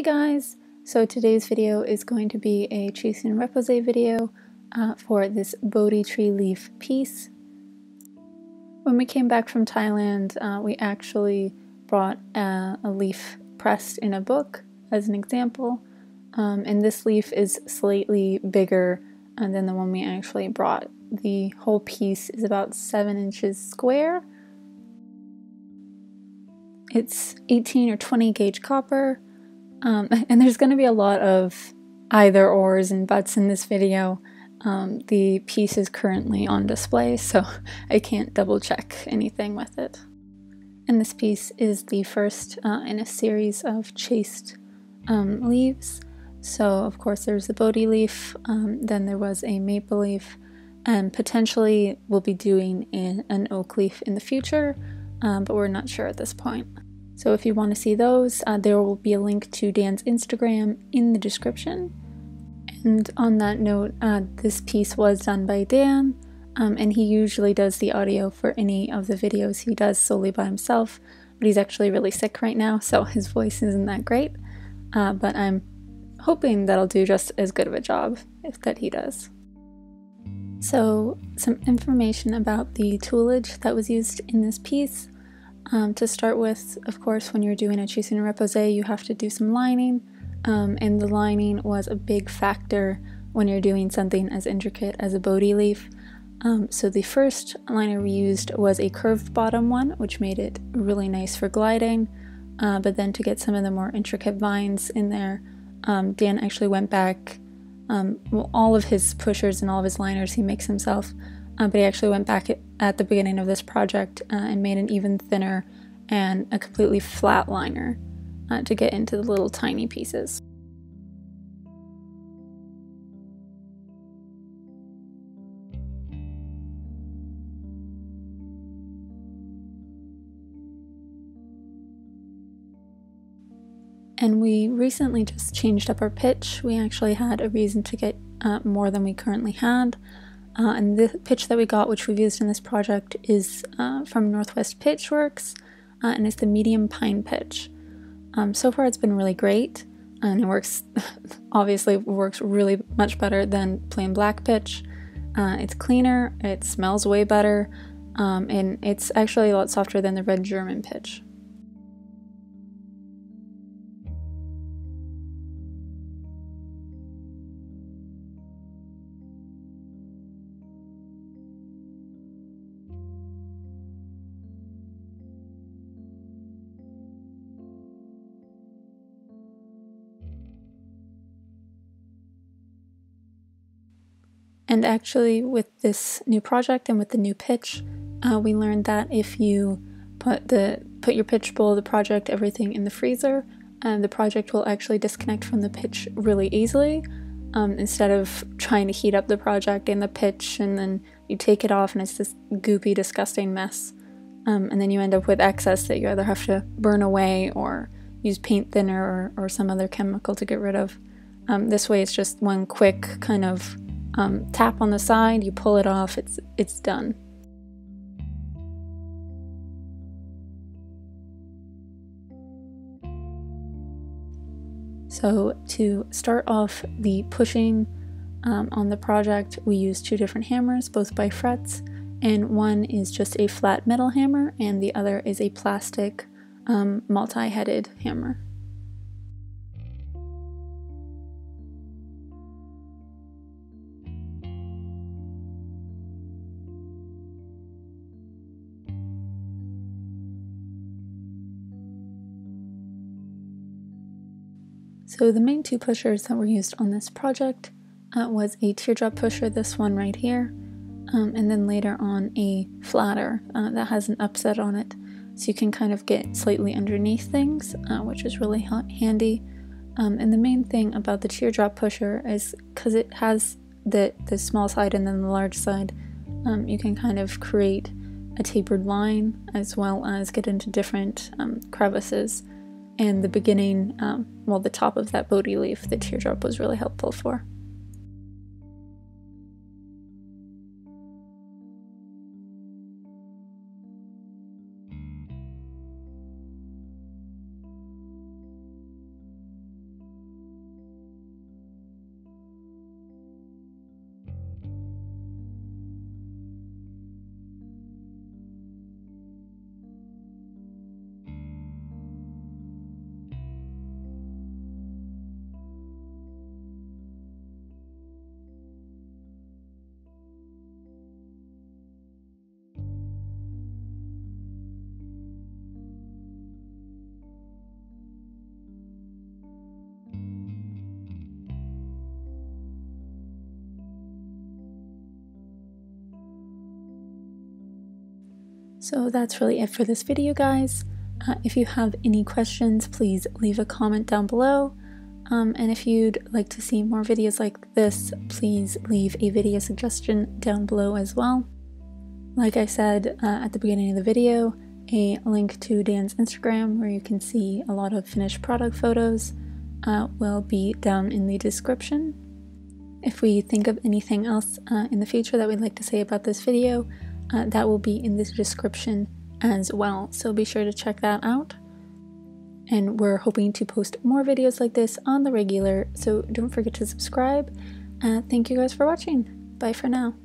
Hey guys! So today's video is going to be a Chasing Repousse video uh, for this Bodhi tree leaf piece. When we came back from Thailand, uh, we actually brought uh, a leaf pressed in a book as an example. Um, and this leaf is slightly bigger uh, than the one we actually brought. The whole piece is about 7 inches square. It's 18 or 20 gauge copper um, and there's going to be a lot of either ors and buts in this video. Um, the piece is currently on display, so I can't double check anything with it. And this piece is the first uh, in a series of chased um, leaves. So, of course, there's the Bodhi leaf, um, then there was a maple leaf, and potentially we'll be doing an oak leaf in the future, um, but we're not sure at this point. So if you want to see those, uh, there will be a link to Dan's Instagram in the description. And on that note, uh, this piece was done by Dan, um, and he usually does the audio for any of the videos he does solely by himself, but he's actually really sick right now, so his voice isn't that great. Uh, but I'm hoping that I'll do just as good of a job if that he does. So, some information about the toolage that was used in this piece. Um, to start with, of course, when you're doing a chasing a repousse, you have to do some lining, um, and the lining was a big factor when you're doing something as intricate as a Bodhi leaf. Um, so the first liner we used was a curved bottom one, which made it really nice for gliding. Uh, but then to get some of the more intricate vines in there, um, Dan actually went back. Um, well, all of his pushers and all of his liners he makes himself, uh, but he actually went back at, the beginning of this project uh, and made an even thinner and a completely flat liner uh, to get into the little tiny pieces. And we recently just changed up our pitch. We actually had a reason to get uh, more than we currently had. Uh, and the pitch that we got, which we've used in this project, is uh, from Northwest Pitchworks, uh, and it's the medium pine pitch. Um, so far, it's been really great, and it works. obviously, works really much better than plain black pitch. Uh, it's cleaner, it smells way better, um, and it's actually a lot softer than the red German pitch. And actually, with this new project and with the new pitch, uh, we learned that if you put the put your pitch bowl, the project, everything in the freezer, and uh, the project will actually disconnect from the pitch really easily. Um, instead of trying to heat up the project in the pitch and then you take it off and it's this goopy, disgusting mess. Um, and then you end up with excess that you either have to burn away or use paint thinner or, or some other chemical to get rid of. Um, this way, it's just one quick kind of um, tap on the side, you pull it off, it's, it's done. So to start off the pushing um, on the project, we use two different hammers, both by Fretz, and one is just a flat metal hammer, and the other is a plastic um, multi-headed hammer. So the main two pushers that were used on this project uh, was a teardrop pusher, this one right here, um, and then later on a flatter uh, that has an upset on it. So you can kind of get slightly underneath things, uh, which is really handy. Um, and the main thing about the teardrop pusher is because it has the, the small side and then the large side, um, you can kind of create a tapered line as well as get into different um, crevices and the beginning, um, well, the top of that Bodhi leaf, the teardrop was really helpful for. So that's really it for this video, guys. Uh, if you have any questions, please leave a comment down below. Um, and if you'd like to see more videos like this, please leave a video suggestion down below as well. Like I said uh, at the beginning of the video, a link to Dan's Instagram where you can see a lot of finished product photos uh, will be down in the description. If we think of anything else uh, in the future that we'd like to say about this video, uh, that will be in the description as well, so be sure to check that out. And we're hoping to post more videos like this on the regular, so don't forget to subscribe. Uh, thank you guys for watching. Bye for now.